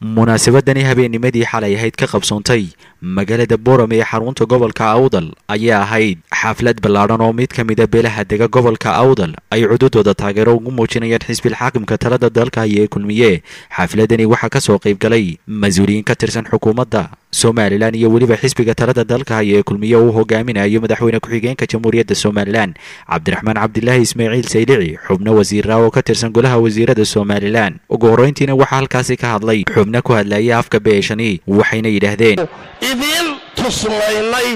munaasabadani habeennimadii xalay ahayd ka qabsoontay. Magaalada boram ee xarunta gobolka awdal ayaa ahayd xaflad ballaadhan oo mid ka mida beelaha dega gobolka awdal ay cududooda taageero ugu muujinayaan xisbil xaakimka talada dalka haya ee kulmiye xafladani waxaa ka soo qayb galay mas'uuliyiin ka tirsan xukuumadda somalilan iyo weliba xisbiga talada dalka haya ee kulmiye uu hogaaminayo madaxweyne ku-xigeenka jamhuuriyadda somalilan cabdiraxmaan cabdilaahi ismaaciil saylici xubno wasiira oo ka tirsan golaha wasiirada somalilan ugu horreyntiina waxaa halkaasi ka hadlay xubno ku hadlaya afka beeshani waxayna yidhaahdeen idiin tusmaynay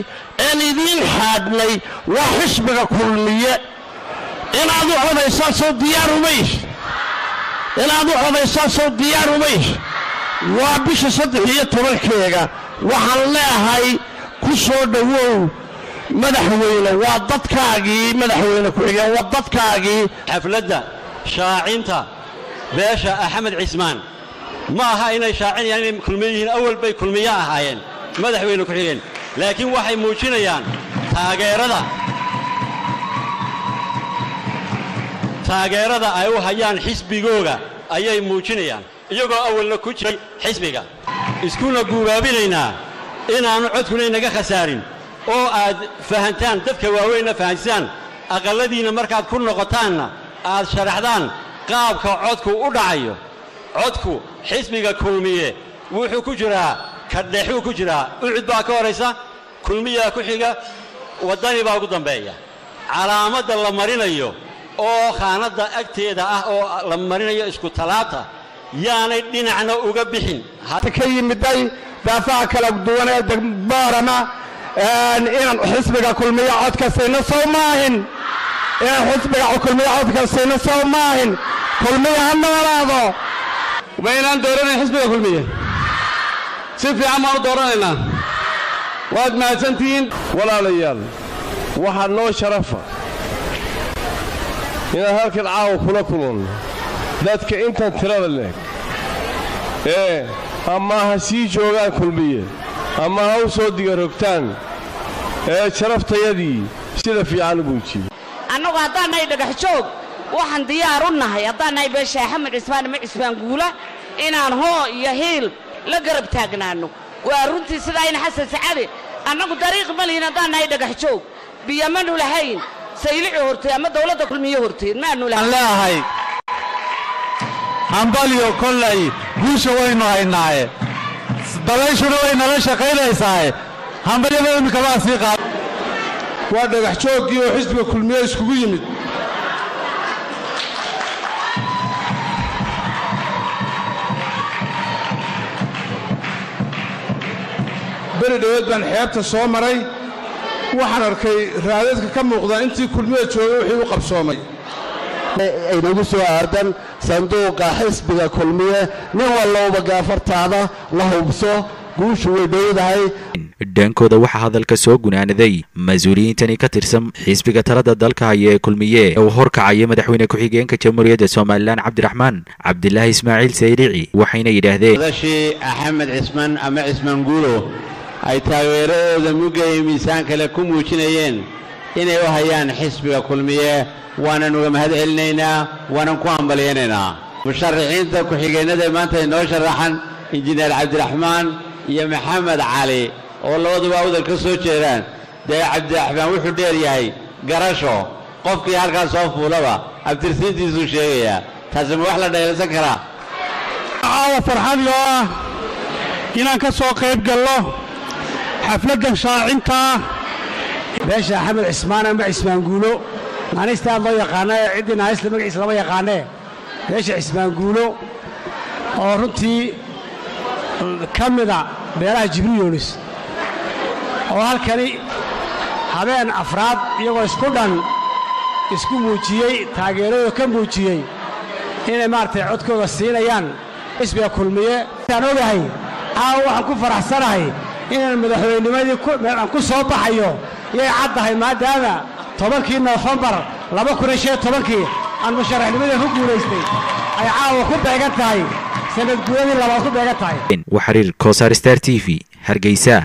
een idiin xaadhnay waa xisbiga kulmiye. Inaad u codaysaan soo diyaar umaysh inaad u codaysaan soo diyaar umaysh waa bisha saddex iyo tobankeega. Waxaan leehay ku soo dhowow madaxweyne. Waa dadkaagii madaxweyne ku-xigeen waa dadkaagii xafladda shaacinta beesha axmed cismaan. Ma aha inay shaacinayaan inay kulmiye yihiin. Awal bay kulmiye ahaayeen madaxweyne ku-xigeen laakiin waxay muujinayaan taageerada. Taageerada ay u hayaan xisbigooga ayay muujinayaan iyagoo awalna ku jiray xisbiga. Iskuna guubaabinaynaa inaannu codkuna inaga khasaarin oo aad fahantaan dadka waaweynna fahansaan aqalladiinna markaad ku noqotaanna aad sharaxdaan qaabka codku u dhacayo. Codku xisbiga kulmiye wuxuu ku jiraa kadhexuu ku jiraa. Ucud baa ka horaysa kulmiyaa ku xiga waddani baa ugu dambeeya. Calaamadda la marinayo oo khaanadda agteeda ah oo la marinayo isku talaabta yaanay dhinacna uga bixin. Ka yimiday daafaha kala duwan ee degboorama inaan xisbiga kulmiye codka siino sow maahin inaan xisbiga kulmiye codka siino sow maahin kulmiye ha noolaado ma inaan dooranayn xisbiga kulmiye? Si fiican baanu dooranaynaa. Waad mahadsantihiin. Walaalayaal waxaa noo sharafa. Inaan halkan caawa kula kulanno dadka intan tirada leeg ee ama ha sii joogaan kulmiye ama ha u soo digarogtaan ee sharaftayadii sida fiican u muujiyey annagu haddaan nahay dhagax joog waxaan diyaar u nahay haddaan nahay beesha axmed cismaan ama cismaan guula inaan hoo iyo hiil la garab taagnaanno waa runtii sidaa in xasan sacade annagu dariiq ma lihin haddaan nahay dhagax joog. Biyo manu lahayn saylici hortay ama dawladda kulmiye horteed maanu leeahay hambalyo kollay guusha waynu haynaaye dabayshuna way nala shaqaynaysaaye hambalyada imika baa sii qaad waa dhagax jooggii oo xisbiga kulmiye iskugu yimid beri dhoweed baan xeebta soo maray waxaan arkay raadadka ka muuqda intii kulmiye joogay wixii u qabsoomay aynagu soo aadan sanduuqa xisbiga kulmiye. Nin wallowba gaafartaada la hubso guushu way dhowdahay dhankooda waxaa hadalka soo gunaanaday mas'uuliyiintani ka tirsan xisbiga talada dalka haya ee kulmiye. Ee uu horkacaya madaxweyne ku-xigeenka jamhuuriyadda somalilan cabdiraxmaan cabdilaahi ismaaciil saylici waxayna yidhaahdeen odashii axmed cismaan ama cismaan guulo ay taageeradooda mugaya miisaan kale ku muujinayeen inay u hayaan xisbiga kulmiye waanan uga mahad celinaynaa waanan ku hambalyaynaynaa musharaxiinta ku-xigeennada maanta inoo sharaxan injineer cabdiraxmaan iyo maxamed cali oo labaduba awdal ka soo jeedaan. Dee cabdiraxmaan wuxuu dheer yahay garasho. Qofkii halkaas soo fuulaba abtirsiintiisuu sheegayaa. Taasi ma wax la dhayalsan karaa? Caawa farxad loo ah inaan ka soo qayb gallo xafladdan shaacintaa beesha axmed cismaan ama cismaan guulo naanistaad loo yaqaana ciddii naanista magaciisa lama yaqaanee beesha cismaan guulo oo runtii ka mida beelaha jibriyonis oo halkani habeen afraad iyagoo isku dhan isku muujiyey taageeradooda ka muujiyey inay maaragtay codkooda siinayaan xisbiga kulmiye. Aan ogahay caawa waxaan ku faraxsanahay inaan madaxweynimadii aan ku soo baxayo yay caddahay maadaama tobankii noofembar laba kun iyo tobankii aan musharaxnimadii ku guulaystay ay caawa ku beegan tahay sanad guuradii labaad ku beegan tahay. Waa xiriir kosaar star t v hargeysa